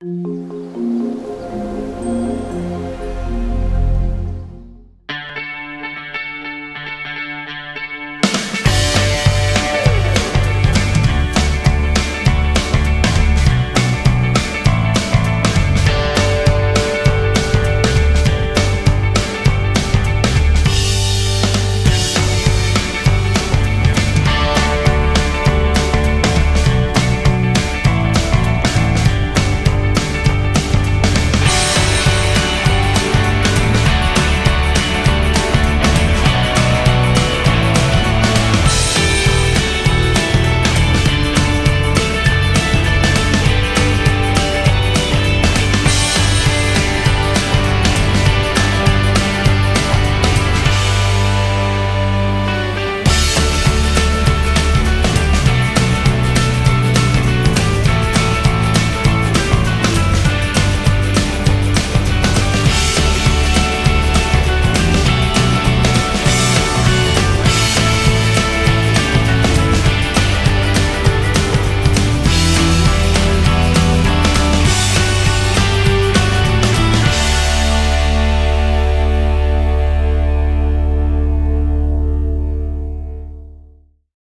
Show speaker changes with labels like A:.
A: you